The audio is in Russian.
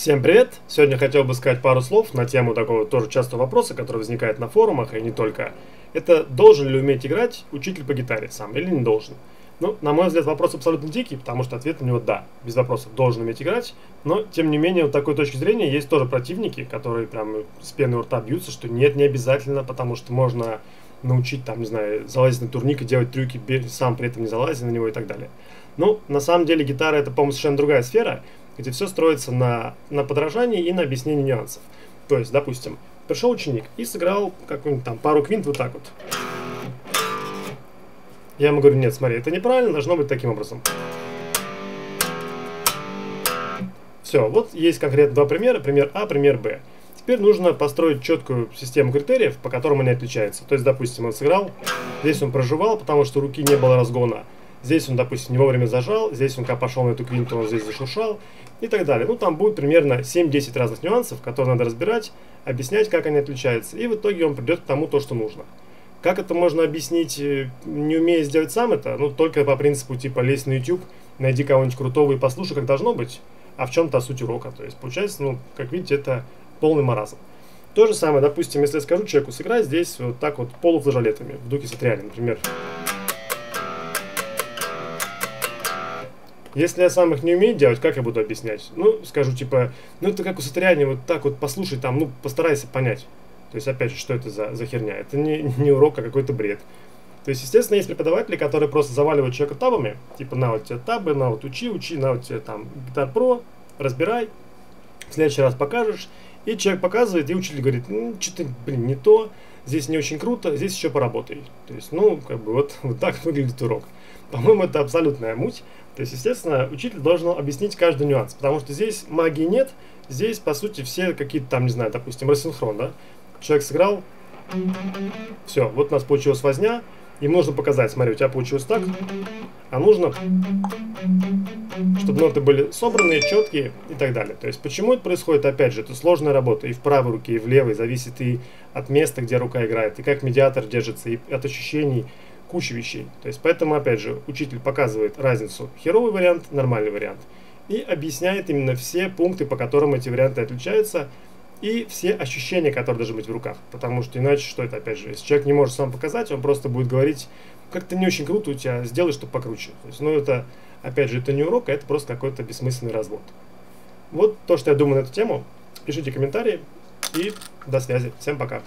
Всем привет! Сегодня хотел бы сказать пару слов на тему такого тоже частого вопроса, который возникает на форумах и не только. Это должен ли уметь играть учитель по гитаре сам или не должен? Ну, на мой взгляд, вопрос абсолютно дикий, потому что ответ на него да, без вопросов, должен уметь играть. Но, тем не менее, вот такой точки зрения есть тоже противники, которые прям с пены у рта бьются, что нет, не обязательно, потому что можно научить, там, не знаю, залазить на турник и делать трюки, сам при этом не залазя на него и так далее. Ну, на самом деле, гитара это, по-моему, совершенно другая сфера, где все строится на, на подражании и на объяснении нюансов. То есть, допустим, пришел ученик и сыграл какую-нибудь там пару квинт вот так вот. Я ему говорю, нет, смотри, это неправильно, должно быть таким образом. Все, вот есть конкретно два примера, пример А, пример Б. Теперь нужно построить четкую систему критериев, по которым они отличаются. То есть, допустим, он сыграл, здесь он проживал, потому что руки не было разгона. Здесь он, допустим, не вовремя зажал, здесь он, когда пошел на эту квинту, он здесь зашуршал и так далее. Ну, там будет примерно 7-10 разных нюансов, которые надо разбирать, объяснять, как они отличаются, и в итоге он придет к тому, то, что нужно. Как это можно объяснить, э, не умея сделать сам это? Ну, только по принципу, типа, лезь на YouTube, найди кого-нибудь крутого и послушай, как должно быть, а в чем-то суть урока. То есть, получается, ну, как видите, это полный маразм. То же самое, допустим, если я скажу человеку, сыграй здесь вот так вот полуфлажолетами, в духе сатриани, например. Если я сам их не умею делать, как я буду объяснять? Ну, скажу типа, ну это как у сатриани, вот так вот послушай там, ну постарайся понять. То есть, опять же, что это за, за херня? Это не, не урок, а какой-то бред. То есть, естественно, есть преподаватели, которые просто заваливают человека табами, типа, на вот тебе табы, на вот учи, учи, на вот тебе там гитар про, разбирай, в следующий раз покажешь. И человек показывает, и учитель говорит, ну, что-то, блин, не то, здесь не очень круто, здесь еще поработай. То есть, ну, как бы вот, вот так выглядит урок. По-моему, это абсолютная муть. То есть, естественно, учитель должен объяснить каждый нюанс, потому что здесь магии нет, здесь, по сути, все какие-то там, не знаю, допустим, рассинхрон, да? Человек сыграл, все, вот у нас получилась возня, им нужно показать, смотри, у тебя получилось так, а нужно, чтобы ноты были собранные, четкие и так далее. То есть, почему это происходит, опять же, это сложная работа и в правой руке, и в левой, зависит и от места, где рука играет, и как медиатор держится, и от ощущений, куча вещей. То есть, поэтому, опять же, учитель показывает разницу херовый вариант, нормальный вариант, и объясняет именно все пункты, по которым эти варианты отличаются, и все ощущения, которые должны быть в руках. Потому что иначе, что это опять же, если человек не может сам показать, он просто будет говорить, как-то не очень круто у тебя, сделай, что покруче. То есть, ну это, опять же, это не урок, а это просто какой-то бессмысленный развод. Вот то, что я думаю на эту тему. Пишите комментарии и до связи. Всем пока.